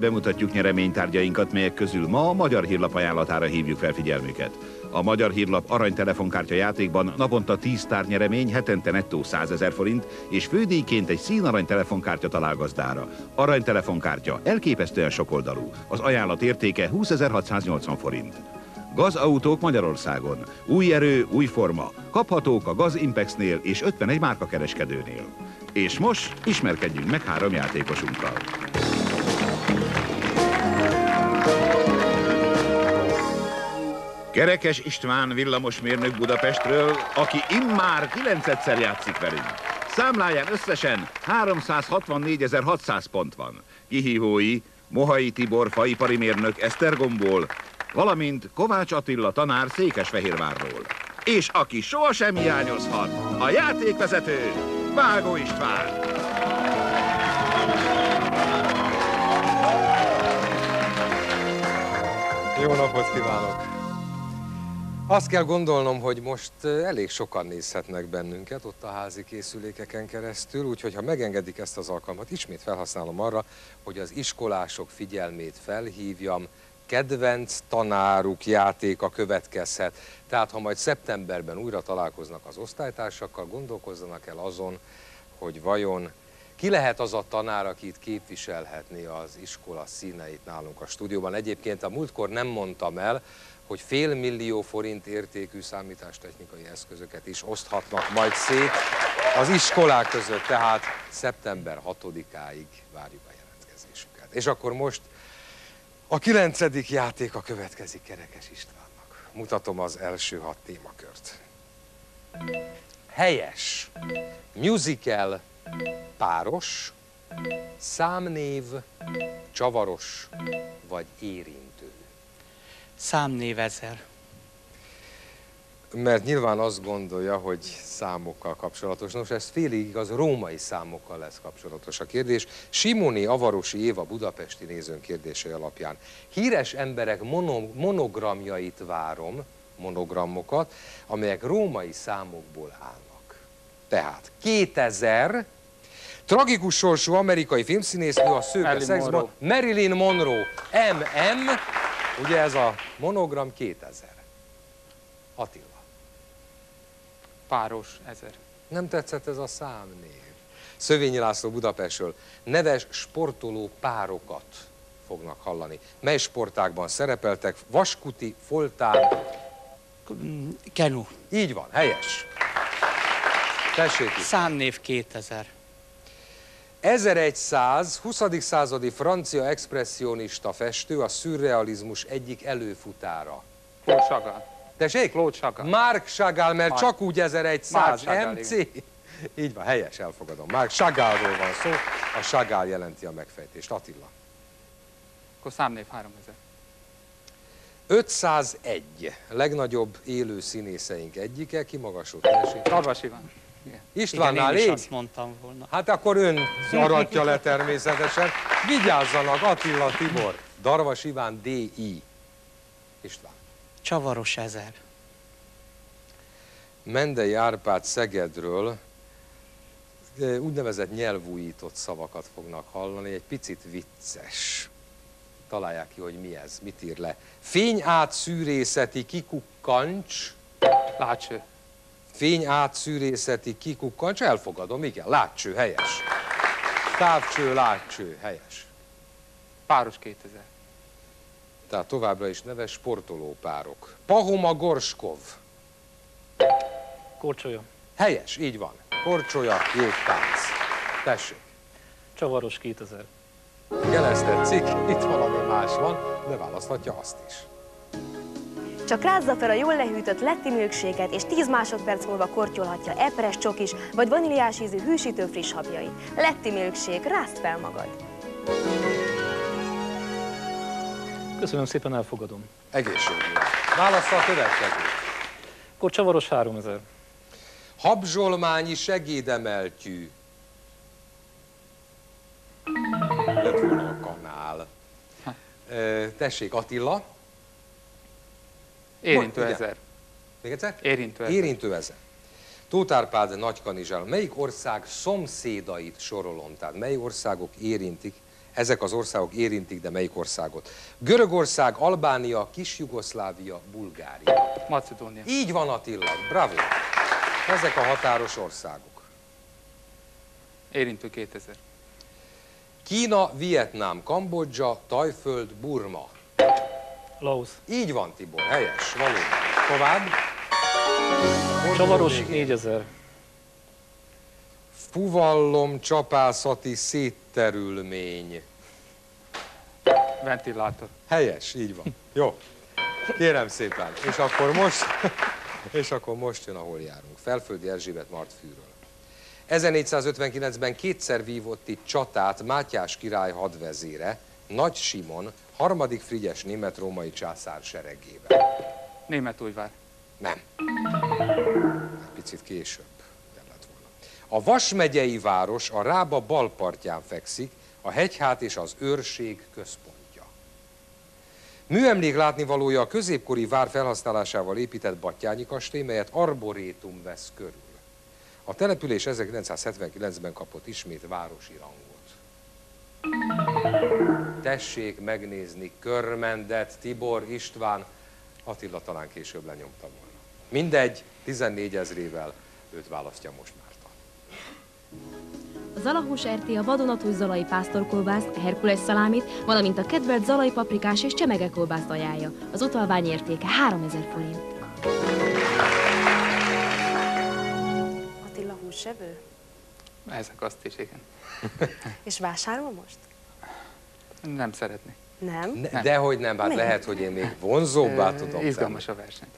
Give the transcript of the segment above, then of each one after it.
Bemutatjuk nyereménytárgyainkat, melyek közül ma a Magyar Hírlap ajánlatára hívjuk fel figyelmüket. A Magyar Hírlap aranytelefonkártya játékban naponta 10 tárnyeremény, hetente nettó 100 ezer forint, és fődíjként egy színarany telefonkártya talál gazdára. Aranytelefonkártya elképesztően sokoldalú. Az ajánlat értéke 20.680 forint. Gazautók Magyarországon. Új erő, új forma. Kaphatók a Gaz Impexnél és 51 márkakereskedőnél. És most ismerkedjünk meg három játékosunkkal. Kerekes István villamosmérnök Budapestről, aki immár kilencedszer játszik velünk. Számláján összesen 364.600 pont van. Kihívói Mohai Tibor faipari mérnök Esztergomból, valamint Kovács Attila tanár Székesfehérvárról. És aki sohasem hiányozhat, a játékvezető Vágó István. Jó napot kívánok! Azt kell gondolnom, hogy most elég sokan nézhetnek bennünket ott a házi készülékeken keresztül, úgyhogy ha megengedik ezt az alkalmat, ismét felhasználom arra, hogy az iskolások figyelmét felhívjam, kedvenc tanáruk játéka következhet. Tehát ha majd szeptemberben újra találkoznak az osztálytársakkal, gondolkozzanak el azon, hogy vajon ki lehet az a tanár, aki itt képviselhetné az iskola színeit nálunk a stúdióban? Egyébként a múltkor nem mondtam el, hogy fél millió forint értékű számítástechnikai eszközöket is oszthatnak majd szét az iskolák között, tehát szeptember 6-áig várjuk a jelentkezésüket. És akkor most a kilencedik játéka következik Kerekes Istvánnak. Mutatom az első hat témakört. Helyes, musical, páros, számnév, csavaros vagy érintő. Számnévezer. Mert nyilván azt gondolja, hogy számokkal kapcsolatos. Nos, ez félig igaz, római számokkal lesz kapcsolatos a kérdés. Simoni Avarosi Éva budapesti nézőn kérdése alapján. Híres emberek mono, monogramjait várom, monogramokat, amelyek római számokból állnak. Tehát 2000, tragikus sorsú amerikai filmszínésznő a szőke szexban, Marilyn Monroe, MM, ugye ez a monogram 2000. Attila. Páros ezer. Nem tetszett ez a számnév. Szövényi László Budapestről neves sportoló párokat fognak hallani. Mely sportákban szerepeltek? Vaskuti, Foltán. Kenu. Így van, helyes. Tessék. Számnév 2000. 1100, 20. századi francia expressionista festő, a szürrealizmus egyik előfutára. Claude Chagall. Tessék? Claude Chagall. Mark Chagall, mert Mark. csak úgy 1100 Mark Chagall, MC. Így van, helyes, elfogadom. Mark Chagallról van szó, a Chagall jelenti a megfejtést. Attila. Akkor számnév 3000. 501 legnagyobb élő színészeink egyike, kimagasult teljesít. Darvas Iván. Igen. Istvánál Igen, én is azt mondtam volna. Hát akkor ön aratja le természetesen. Vigyázzanak, Attila Tibor. Darvas Iván D.I. István. Csavaros ezer. Mendei Árpád Szegedről úgynevezett nyelvújított szavakat fognak hallani, egy picit vicces. Találják ki, hogy mi ez, mit ír le. Fény átszűrészeti kikukkancs, Látső. Fény átszűrészeti kikukkancs, elfogadom, igen, látcső, helyes. Távcső, látcső, helyes. Páros 2000. Tehát továbbra is neves sportolópárok. Pahoma Gorskov, Korcsolya. helyes, így van. Korcsolya, jégtánc. Tessék. Csavaros 2000. Igen, ez tetszik, itt valami más van, de választhatja azt is. Csak rázza fel a jól lehűtött letti milkséget, és 10 másodperc múlva kortyolhatja epres csokis vagy vaníliás ízű hűsítő friss habjai. Letti milkshake, rázd fel magad! Köszönöm szépen, elfogadom. Egészségügyre. Választa a következő. Akkor csavaros 3000. Habzsolmányi segédemeltyű. A kanál. Tessék, Attila. Érintő igen. ezer. Még egyszer? Érintő ezer. Érintő ezer. Tóth Árpád Nagykanizsál. Melyik ország szomszédait sorolom? Tehát mely országok érintik Ezek az országok érintik, de melyik országot? Görögország, Albánia, Kis-Jugoszlávia, Bulgária. Macedónia. Így van Attila, bravo! Ezek a határos országok. Érintő 2000. Kína, Vietnám, Kambodzsa, Tajföld, Burma. Laos. Így van, Tibor, helyes, valóban. Tovább. Csavaros Végén. 4000. Fuvallom, csapászati szétterülmény. Ventilátor. Helyes, így van. Jó. Kérem szépen. És akkor most, és akkor most jön, ahol járunk. Felföldi Erzsébet Martfűről. 1459-ben kétszer vívott itt csatát Mátyás király hadvezére, Nagy Simon, harmadik Frigyes német-római császár seregével. Német újvár. Nem. Egy picit később kellett volna. A Vas megyei város a Rába bal partján fekszik, a hegyhát és az őrség központja. Műemlék látnivalója a középkori vár felhasználásával épített Battyányi kastély, melyet arborétum vesz körül. A település 1979-ben kapott ismét városi rangot. Tessék megnézni Körmendet, Tibor, István, Attila talán később lenyomta volna. Mindegy, 14 ezrével őt választja most Márta. A Zalahús RT a vadonatúj zalai pásztorkolbászt, a Herkules szalámit, valamint a kedvelt zalai paprikás és csemegekolbászt ajánlja. Az utalvány értéke 3000 forint. Attila húsevő? Ezek azt is, igen. És vásárol most? Nem szeretni. Nem? Ne, dehogy nem, hát Miért? lehet, hogy én még vonzóbbá tudom Izgalmas a verseny.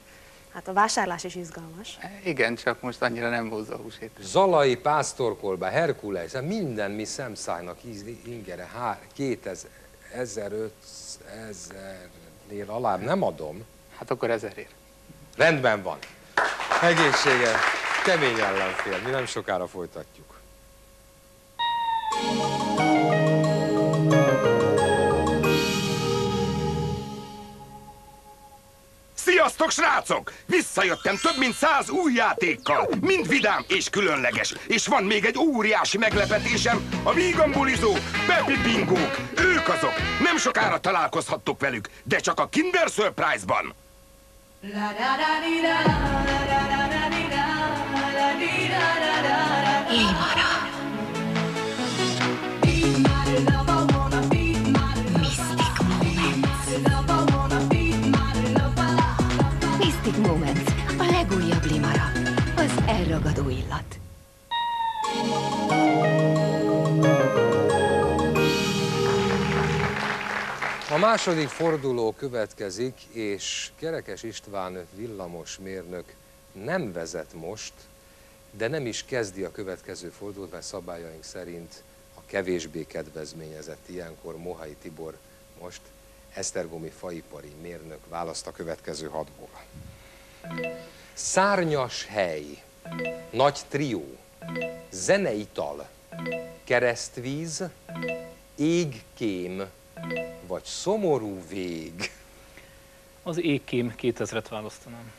Hát a vásárlás is izgalmas. Igen, csak most annyira nem húzza a húsét. tenni. Zalai pásztorkolba, Herkules, hát minden mi szemszájnak ingere, hár, 2000, 1500 ezernél alá nem adom. Hát akkor ezerért. Rendben van. Egészsége, kemény ellenfél, mi nem sokára folytatjuk. Sziasztok, srácok! Visszajöttem több mint száz új játékkal, mind vidám és különleges. És van még egy óriási meglepetésem, a vígan bulizó Pepi Bingók. Ők azok, nem sokára találkozhattok velük, de csak a Kinder Surprise-ban. Mystic az elragadó illat. A második forduló következik, és Kerekes István villamos mérnök nem vezet most, de nem is kezdi a következő fordulót, mert szabályaink szerint a kevésbé kedvezményezett ilyenkor Mohai Tibor most Esztergomi faipari mérnök választ a következő hatból. Szárnyas hely, nagy trió, zeneital, keresztvíz, égkém, vagy szomorú vég. Az égkém 2000-et választanám.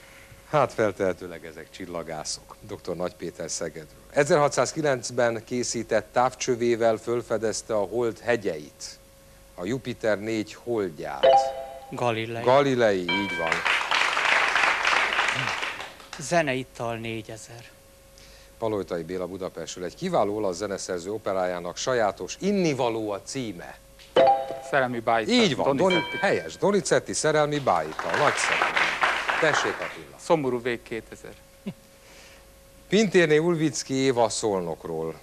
Hát feltehetőleg ezek csillagászok. Dr. Nagy Péter Szegedről. 1609-ben készített távcsövével fölfedezte a hold hegyeit. A Jupiter négy holdját. Galilei. Galilei, így van. Zeneital 4000. Palojtai Béla Budapestről egy kiváló olasz zeneszerző operájának sajátos innivaló a címe. Szerelmi bájta. Így van, Doni, Donizetti. helyes. Donizetti szerelmi bájta. Nagyszerű. Tessék Attila. Szomorú vég 2000. Pintérné Ulvicki Éva Szolnokról.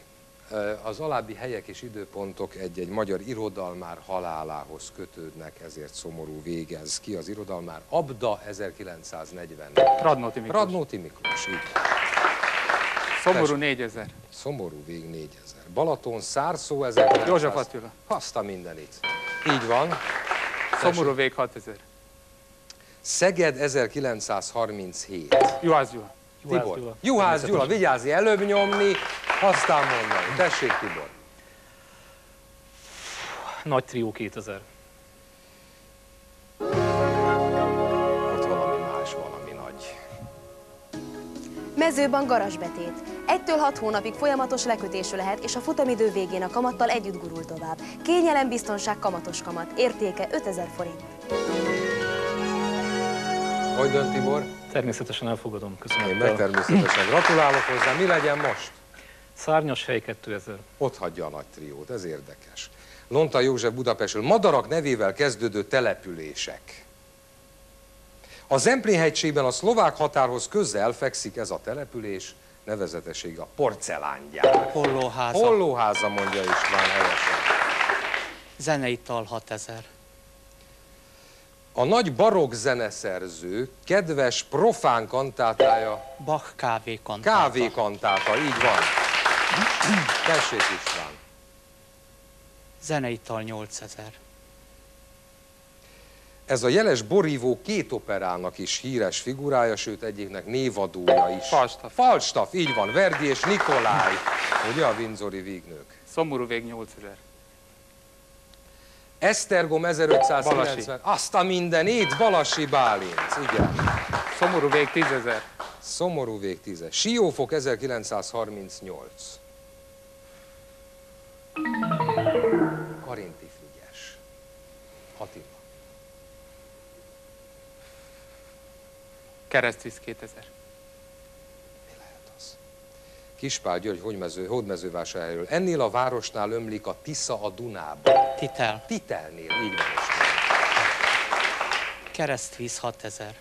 Az alábbi helyek és időpontok egy-egy magyar irodalmár halálához kötődnek, ezért szomorú végez ki az irodalmár. Abda 1940. Radnóti Miklós. Radnóti Miklós, így van. Szomorú 4000. Szomorú vég 4000. Balaton, Szárszó 1900. József Attila. Azt a mindenit. Így van. Szomorú vég 6000. Szeged 1937. Juhász Gyula. Juhász. Gyula. Juhász Gyula, vigyázzi, előbb nyomni, aztán mondani. Tessék, Tibor. Nagy trió 2000. Ott valami más, valami nagy. Mezőban garasbetét. Egytől hat hónapig folyamatos lekötésű lehet, és a futamidő végén a kamattal együtt gurul tovább. Kényelem, biztonság, kamatos kamat. Értéke 5000 forint. Hogy dönt Tibor? Természetesen elfogadom. Én Köszönöm. meg természetesen gratulálok hozzá. Mi legyen most? Szárnyas hely 2000. Ott hagyja a nagy triót, ez érdekes. Lonta József Budapestről Madarak nevével kezdődő települések. A Zemplén-hegységben a szlovák határhoz közel fekszik ez a település, nevezetessége a porcelángyár. Hollóháza. Hollóháza mondja István helyesen. Zeneital 6000. A nagy barokk zeneszerző kedves profán kantátája Bach kávékantáta. kávékantáta, így van. Tessék István. Zeneital 8000. Ez a jeles borívó két operának is híres figurája, sőt egyiknek névadója is. Falstaff. Falstaff, így van, Verdi és Nikolaj, ugye a Windsori vígnők. Szomorú vég 8000. Esztergom 1590, Balasi. azt a mindenét, Balasi Bálint, igen. Szomorú vég 10000. Szomorú vég 10 Siófok 1938. Karinti Frigyes. Attila. Keresztvíz 2000. Mi lehet az? Kispál György Hódmező, Hódmezővásárhelyről. Ennél a városnál ömlik a Tisza a Dunába. Titel. Titelnél, így van. Keresztvíz 6000.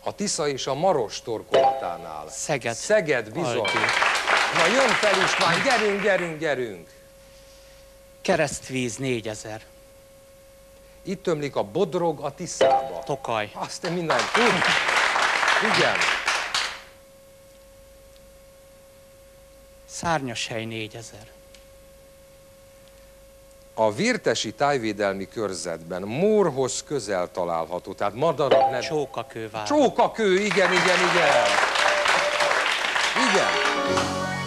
A Tisza és a Maros torkolatánál. Szeged. Szeged, bizony. Alti. Na jön fel István, gyerünk, gyerünk, gyerünk. Keresztvíz 4000. Itt ömlik a Bodrog a Tiszába. Tokaj. Azt te minden. Igen. Szárnyas hely 4000. A Virtesi tájvédelmi körzetben Mórhoz közel található, tehát madarak nem... Csókakővár. Csókakő, igen, igen, igen. Igen.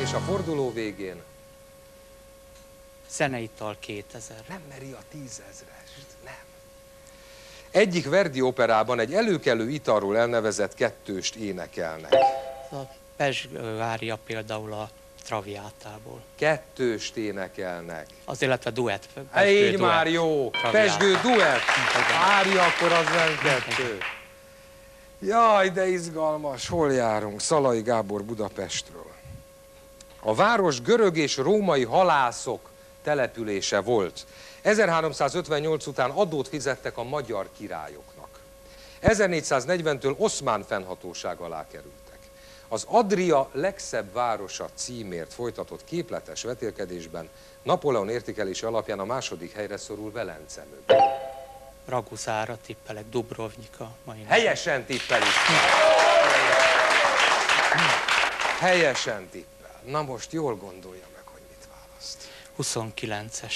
És a forduló végén Zeneital 2000. nem meri a tízezrest, nem. Egyik Verdi operában egy előkelő italról elnevezett kettőst énekelnek. A Pezs várja például a Traviátából. Kettőst énekelnek. Az illetve duett. Így Pezsgő duett. már jó. Pesgő duett. Várja, akkor az nem kettő. Jaj, de izgalmas. Hol járunk? Szalai Gábor Budapestről. A város görög és római halászok települése volt. 1358 után adót fizettek a magyar királyoknak. 1440-től oszmán fennhatóság alá kerültek. Az Adria legszebb városa címért folytatott képletes vetélkedésben Napóleon értékelése alapján a második helyre szorul Velence mögé. Raguzára tippelek. Dubrovnika. Mai. Helyesen tippel is. Helyesen tippel. Na most jól gondolja meg, hogy mit választ. 29-es.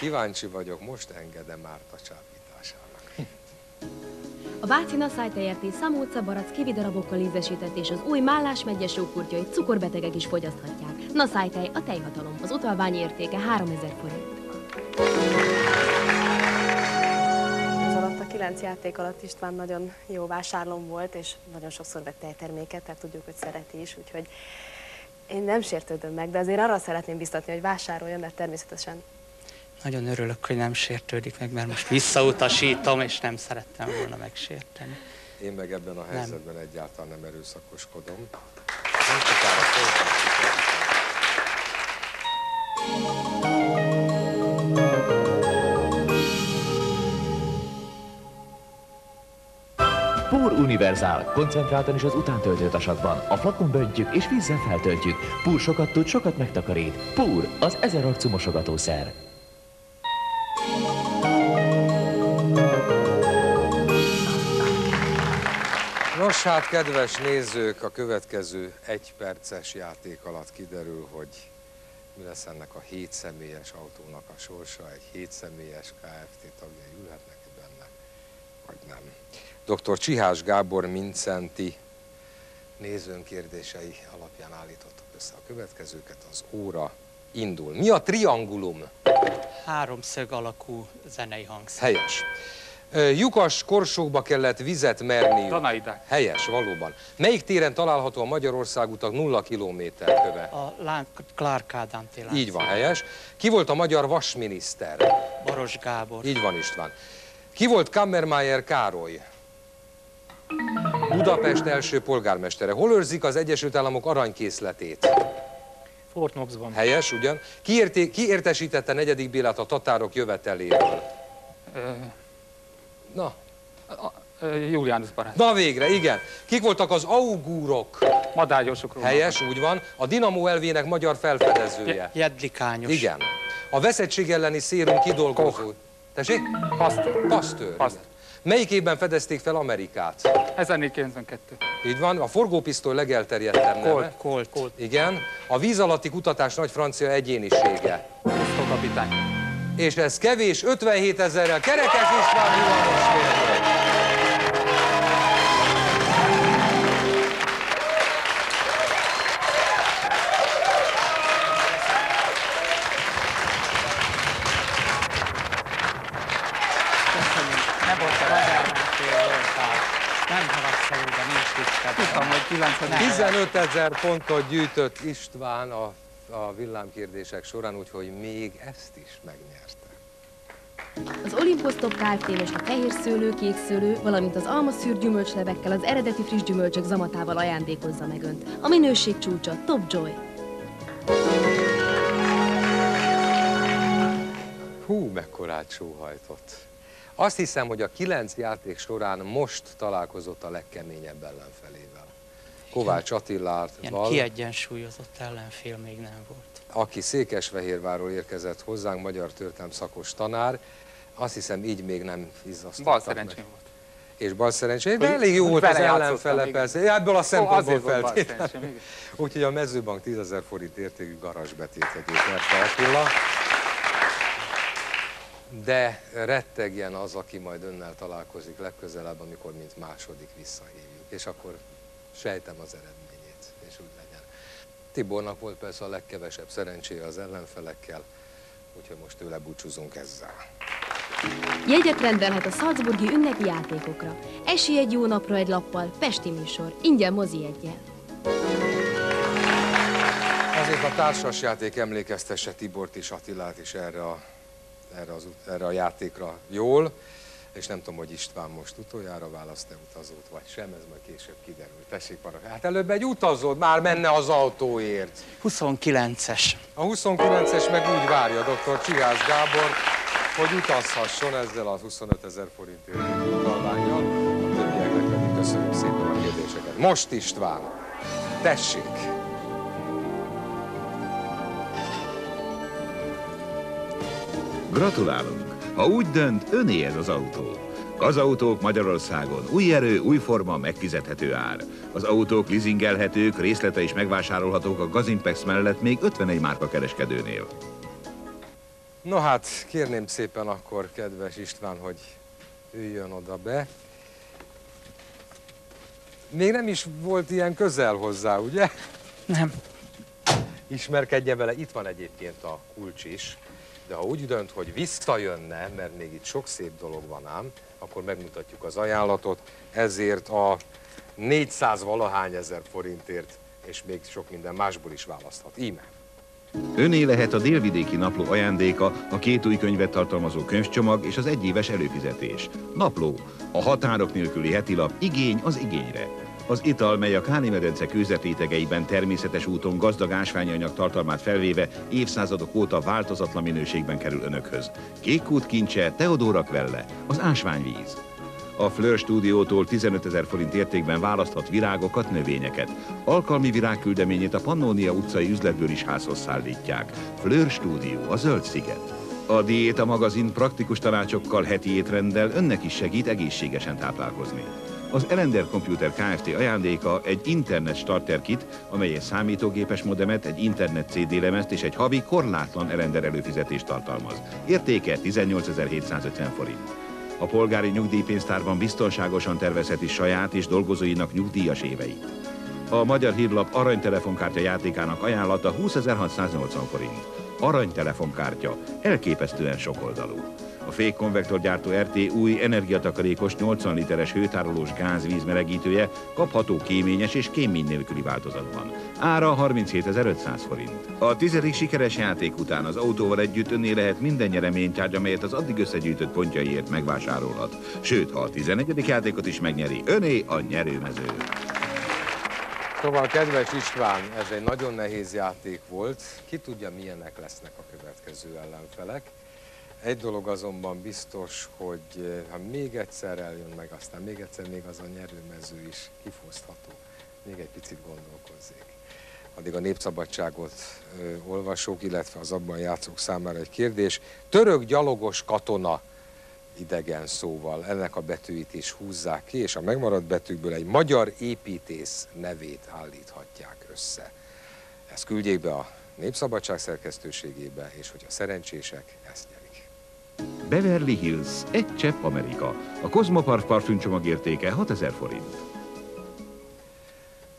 Kíváncsi vagyok, most engedem Márta csábításának. A Váci Naszály tejerté Szamóca barack kividarabokkal ízesített és az új Mállás megye sókurtjait cukorbetegek is fogyaszthatják. Naszály tej, a tejhatalom. Az utalvány értéke 3000 forint. Kilenc játék alatt István nagyon jó vásárlóm volt, és nagyon sokszor vett tejterméket, tehát tudjuk, hogy szereti is, úgyhogy én nem sértődöm meg, de azért arra szeretném biztatni, hogy vásároljon, mert természetesen Nagyon örülök, hogy nem sértődik meg, mert most visszautasítom, és nem szerettem volna megsérteni. Én meg ebben a helyzetben egyáltalán nem erőszakoskodom. Nem. Púr Univerzál, koncentráltan is az utántöltőt asatban. A flakon böntjük és vízzel feltöltjük. Púr sokat tud, sokat megtakarít. Púr, az ezer arcú mosogatószer. Nos hát, kedves nézők, a következő egy perces játék alatt kiderül, hogy mi lesz ennek a hét személyes autónak a sorsa. Egy hét személyes KFT tagjai ülhetnek benne, vagy nem. Dr. Csihás Gábor Mincenti nézőn kérdései alapján állítottuk össze a következőket. Az óra indul. Mi a triangulum? Háromszög alakú zenei hangszer. Helyes. Lyukas korsókba kellett vizet merni. Danaidák. Helyes, valóban. Melyik téren található a Magyarország utak nulla kilométer köve? A Láng Clark Ádám. Így van, helyes. Ki volt a magyar vasminiszter? Baros Gábor. Így van István. Ki volt Kammermeier Károly? Budapest első polgármestere. Hol őrzik az Egyesült Államok aranykészletét? Fort Knoxban. Helyes, ugyan. Ki, érté, ki értesítette negyedik Bélát a tatárok jöveteléről? Ö, Na, ö, Juliánus barát. na végre, igen. Kik voltak az augúrok? Madárgyósok Róma. Helyes, úgy van. A Dinamo elvének magyar felfedezője. Jedlikányos. Igen. A veszettség elleni szérum kidolgozó. Tessék? Pastor. Pasteur. Pasteur. Melyik évben fedezték fel Amerikát? 1492. Így van. A forgópisztoly legelterjedtebb neve. Colt. Colt. Colt. Igen. A víz alatti kutatás nagy francia egyénisége. Pusztókapitány. És ez kevés, 57 ezerrel. Kerekes István Milanos mérnök. 15 ezer pontot gyűjtött István a, a villámkérdések során, úgyhogy még ezt is megnyerte. Az Olympus Top most a fehér szőlő, kék szőlő, valamint az almaszűr gyümölcslevekkel az eredeti friss gyümölcsök zamatával ajándékozza meg Önt. A minőség csúcsa Top Joy. Hú, mekkorát sóhajtott. Azt hiszem, hogy a kilenc játék során most találkozott a legkeményebb ellenfelével. Kovács Ilyen Attilával, kiegyensúlyozott ellenfél még nem volt. aki Székesfehérvárról érkezett hozzánk, magyar történelem szakos tanár. Azt hiszem, így még nem izzasztottak Bal szerencsém volt. És bal szerencsém, de elég jó volt az ellenfele, persze. Ebből a szempontból feltétlenül. Úgyhogy a mezőbank 10 ezer forint értékű garázsbetétjegyét nyerte Attila. De rettegjen az, aki majd önnel találkozik legközelebb, amikor mint második visszahívjuk. És akkor sejtem az eredményét, és úgy legyen. Tibornak volt persze a legkevesebb szerencséje az ellenfelekkel, úgyhogy most tőle búcsúzunk ezzel. Jegyet rendelhet a Salzburgi ünnepi játékokra. Esi egy jó napra egy lappal, Pesti műsor, ingyen mozi egyel. Azért a társasjáték emlékeztesse Tibort és Attilát is erre a, erre, az, erre a játékra jól, és nem tudom, hogy István most utoljára választ-e utazót, vagy sem, ez majd később kiderül. Tessék, para. Hát előbb egy utazót, már menne az autóért. 29-es. A 29-es meg úgy várja dr. Csigász Gábor, hogy utazhasson ezzel az 25 ezer forint értékű utalványjal. A többieknek pedig köszönjük szépen a kérdéseket. Most István, tessék! Gratulálunk! Ha úgy dönt, öné ez az autó. Gazautók Magyarországon. Új erő, új forma, megfizethető ár. Az autók leasingelhetők, részlete is megvásárolhatók a Gazimpex mellett még 51 márka kereskedőnél. No hát, kérném szépen akkor, kedves István, hogy üljön oda be. Még nem is volt ilyen közel hozzá, ugye? Nem. Ismerkedjen vele, itt van egyébként a kulcs is, de ha úgy dönt, hogy visszajönne, mert még itt sok szép dolog van ám, akkor megmutatjuk az ajánlatot, ezért a 400 valahány ezer forintért, és még sok minden másból is választhat. Íme. Öné lehet a délvidéki napló ajándéka, a két új könyvet tartalmazó könyvcsomag és az egyéves előfizetés. Napló, a határok nélküli hetilap, igény az igényre. Az ital, mely a Káli medence kőzetrétegeiben természetes úton gazdag ásványanyag tartalmát felvéve évszázadok óta változatlan minőségben kerül önökhöz. Kékkút kincse, Teodóra Kvelle, az ásványvíz. A Fleur stúdiótól 15 ezer forint értékben választhat virágokat, növényeket. Alkalmi virágküldeményét a Pannonia utcai üzletből is házhoz szállítják. Fleur stúdió, a Zöld Sziget. A Diéta magazin praktikus tanácsokkal heti étrenddel önnek is segít egészségesen táplálkozni. Az Elender Computer Kft. ajándéka egy internet starter kit, amely egy számítógépes modemet, egy internet CD lemezt és egy havi korlátlan Elender előfizetést tartalmaz. Értéke 18.750 forint. A polgári nyugdíjpénztárban biztonságosan tervezheti saját és dolgozóinak nyugdíjas éveit. A Magyar Hírlap aranytelefonkártya játékának ajánlata 20.680 forint. Aranytelefonkártya, elképesztően sokoldalú. A fékkonvektorgyártó RT új energiatakarékos 80 literes hőtárolós gázvíz melegítője kapható kéményes és kémény nélküli változatban. Ára 37.500 forint. A tizedik sikeres játék után az autóval együtt önné lehet minden nyereménytárgy, amelyet az addig összegyűjtött pontjaiért megvásárolhat. Sőt, ha a 11. játékot is megnyeri, öné a nyerőmező. Szóval, kedves István, ez egy nagyon nehéz játék volt. Ki tudja, milyenek lesznek a következő ellenfelek. Egy dolog azonban biztos, hogy eh, ha még egyszer eljön meg, aztán még egyszer még az a nyerőmező is kifosztható. Még egy picit gondolkozzék. Addig a Népszabadságot ö, olvasók, illetve az abban játszók számára egy kérdés. Török gyalogos katona idegen szóval ennek a betűit is húzzák ki, és a megmaradt betűkből egy magyar építész nevét állíthatják össze. Ezt küldjék be a Népszabadság szerkesztőségébe, és hogyha szerencsések, ezt nyerik. Beverly Hills, egy csepp Amerika. A Cosmopark parfümcsomag értéke 6000 forint.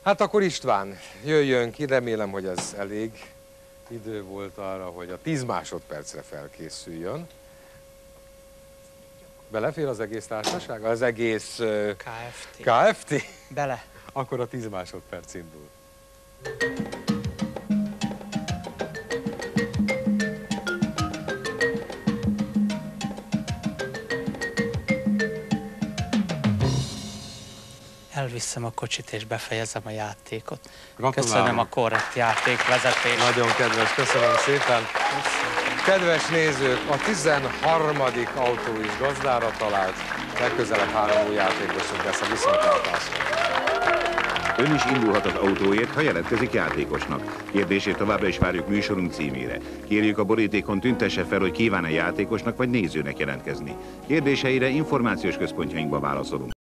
Hát akkor István, jöjjön ki, remélem, hogy ez elég idő volt arra, hogy a 10 másodpercre felkészüljön. Belefér az egész társaság? Az egész uh, KFT. KFT? Bele. Akkor a 10 másodperc indul. Elviszem a kocsit és befejezem a játékot. Gratulálok. Köszönöm a korrekt játékvezetést. Nagyon kedves, köszönöm szépen. Kedves nézők, a 13. autó is gazdára talált. Legközelebb három új játékosunk lesz a viszontlátásra. Ön is indulhat az autóért, ha jelentkezik játékosnak. Kérdését továbbra is várjuk műsorunk címére. Kérjük a borítékon tüntesse fel, hogy kíván-e játékosnak vagy nézőnek jelentkezni. Kérdéseire információs központjainkba válaszolunk.